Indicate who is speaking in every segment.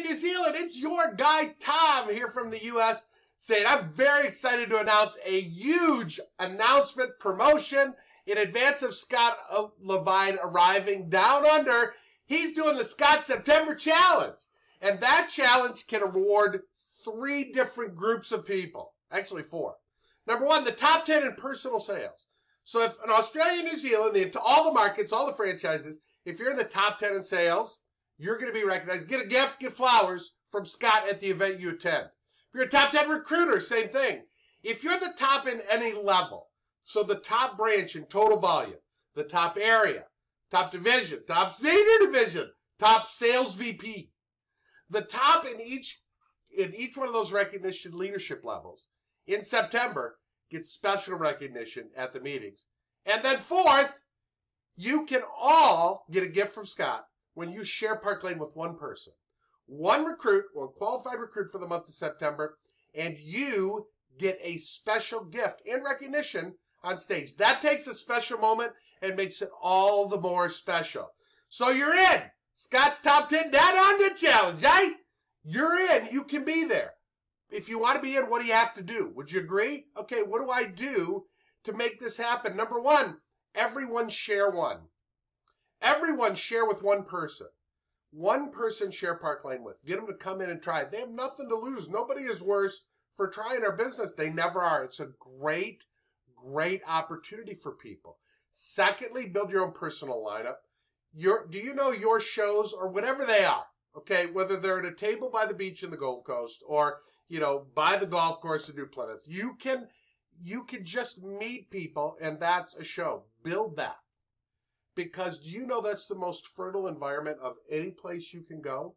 Speaker 1: New Zealand, it's your guy Tom here from the US saying I'm very excited to announce a huge announcement promotion in advance of Scott Levin arriving down under. He's doing the Scott September Challenge. And that challenge can award three different groups of people. Actually, four. Number one, the top 10 in personal sales. So if in Australia, New Zealand, the, all the markets, all the franchises, if you're in the top 10 in sales, you're going to be recognized. Get a gift, get flowers from Scott at the event you attend. If you're a top 10 recruiter, same thing. If you're the top in any level, so the top branch in total volume, the top area, top division, top senior division, top sales VP, the top in each in each one of those recognition leadership levels in September gets special recognition at the meetings. And then fourth, you can all get a gift from Scott when you share Park Lane with one person. One recruit, one qualified recruit for the month of September, and you get a special gift and recognition on stage. That takes a special moment and makes it all the more special. So you're in. Scott's Top 10 Down Under Challenge, eh? You're in. You can be there. If you want to be in, what do you have to do? Would you agree? Okay, what do I do to make this happen? Number one, everyone share one. Everyone share with one person. One person share Park Lane with. Get them to come in and try. They have nothing to lose. Nobody is worse for trying our business. They never are. It's a great, great opportunity for people. Secondly, build your own personal lineup. Your, do you know your shows or whatever they are? Okay, whether they're at a table by the beach in the Gold Coast or you know by the golf course in New Plymouth, you can you can just meet people and that's a show. Build that because do you know that's the most fertile environment of any place you can go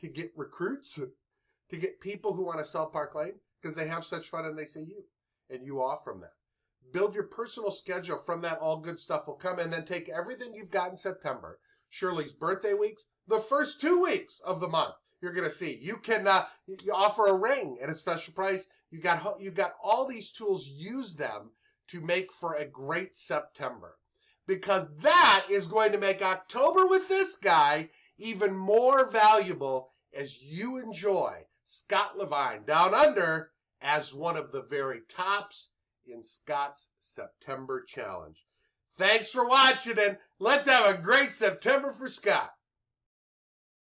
Speaker 1: to get recruits, to get people who want to sell Park Lane because they have such fun and they see you and you off from that. Build your personal schedule from that. All good stuff will come and then take everything you've got in September. Shirley's birthday weeks, the first two weeks of the month. You're going to see you can uh, you offer a ring at a special price. You got you got all these tools. Use them to make for a great September because that is going to make October with this guy even more valuable as you enjoy Scott Levin down under as one of the very tops in Scott's September Challenge. Thanks for watching and let's have a great September for Scott.